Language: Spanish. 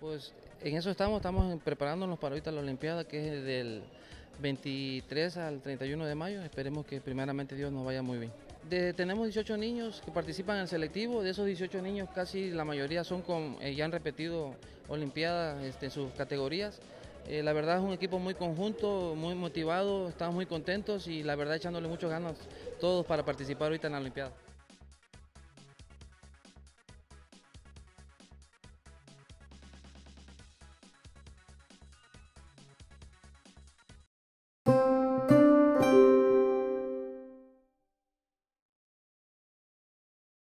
Pues en eso estamos, estamos preparándonos para ahorita la Olimpiada, que es del 23 al 31 de mayo. Esperemos que primeramente Dios nos vaya muy bien. De- tenemos 18 niños que participan en el selectivo. De esos 18 niños, casi la mayoría son con, eh, ya han repetido Olimpiadas este, en sus categorías. Eh, la verdad es un equipo muy conjunto, muy motivado, estamos muy contentos y la verdad echándole muchas ganas todos para participar ahorita en la Olimpiada.